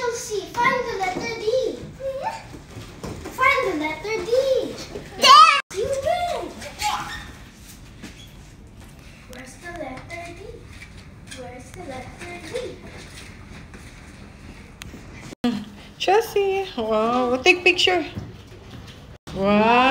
Chelsea, find the letter D. Find the letter D. You win. Where's the letter D? Where's the letter D? Chelsea. Wow. Take picture. Wow.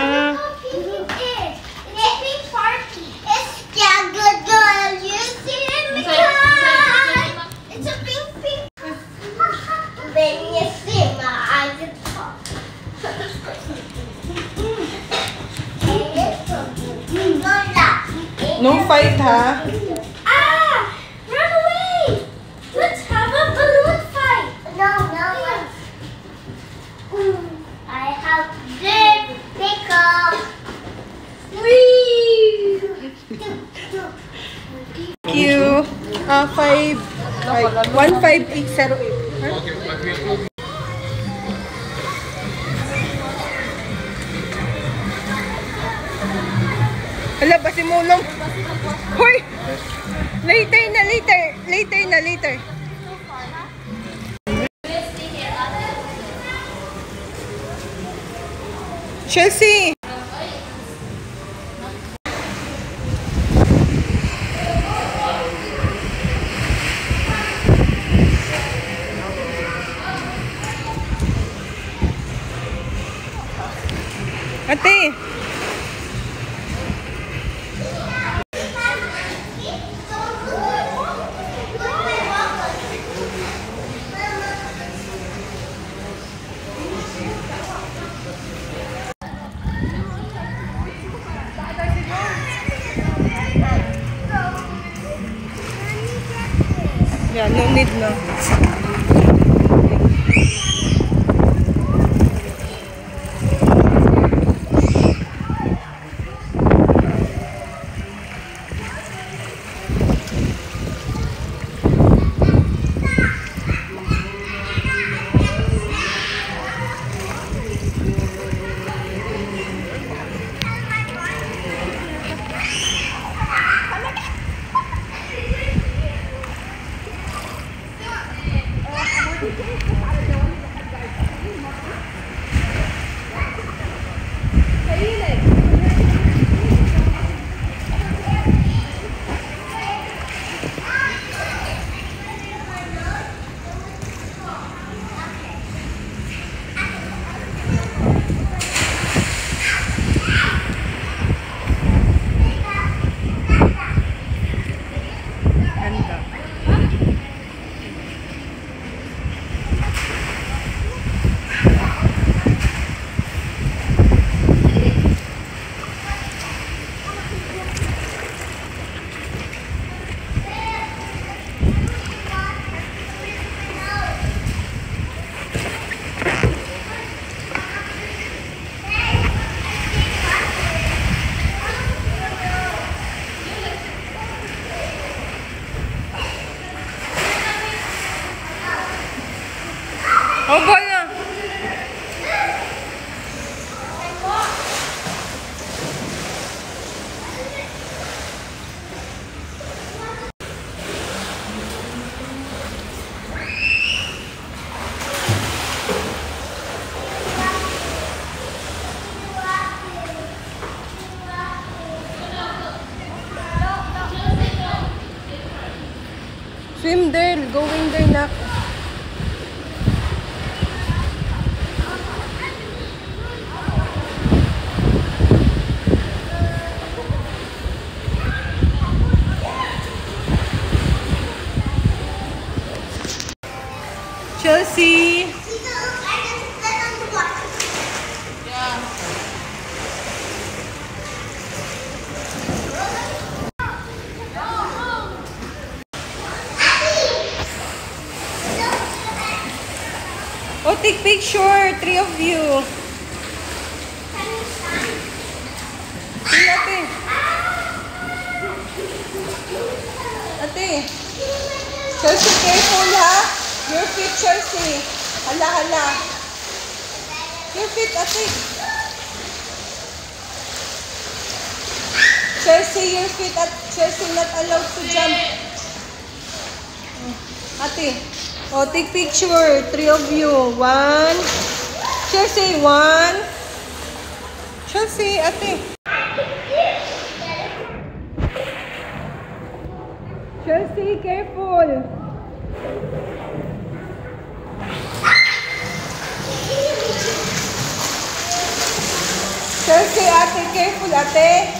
No fight, ha? Ah! Run away! Let's have a balloon fight! No, no, no. I have big pickle. Whee! Thank you. Ah, five. Five. One five eight zero eight. Huh? Hala, basi mulong. Hoy! Later na, later. Later na, later. Chelsea! Yeah, no need na. Thank you. Swim there, going there na. Chelsea! Take picture, three of you. Sige, ate. Ate. Chelsea, careful ha. Your feet, Chelsea. Hala, hala. Your feet, ate. Chelsea, your feet at Chelsea not allowed to jump. Ate. Oh, take picture. Three of you. One. Chelsea, one. Chelsea, ate. Chelsea, careful. Chelsea, ate, careful, ate.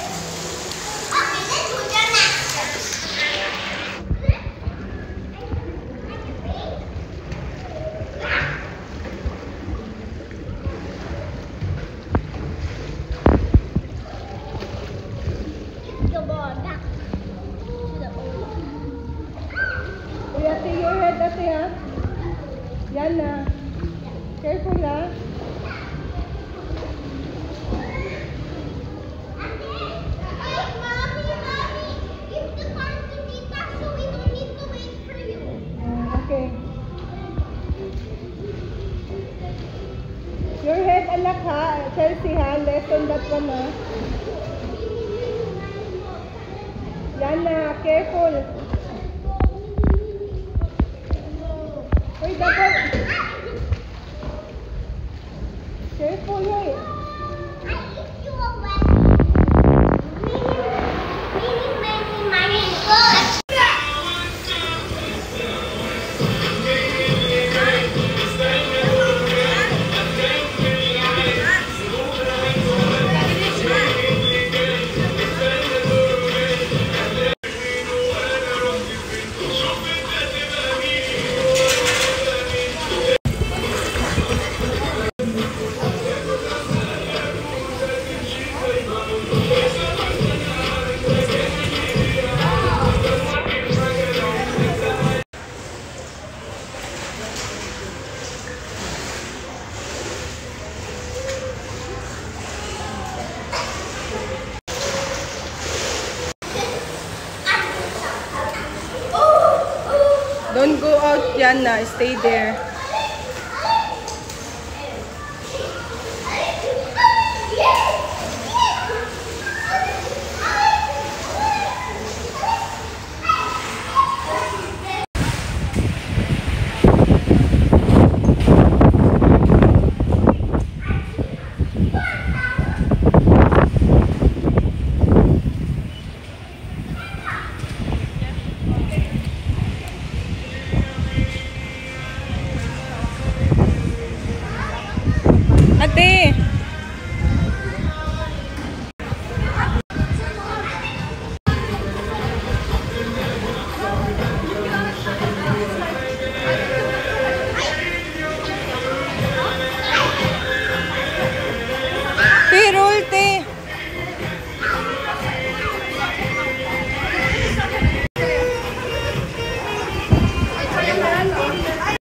Na. Careful? Mm, Okay. Your head, anak, ha? Chelsea, ha? Less on that one, ha? Yan na. Careful. Uy, dapat. Don't go out, yan na. Stay there. 等。